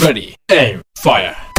Ready, aim, fire.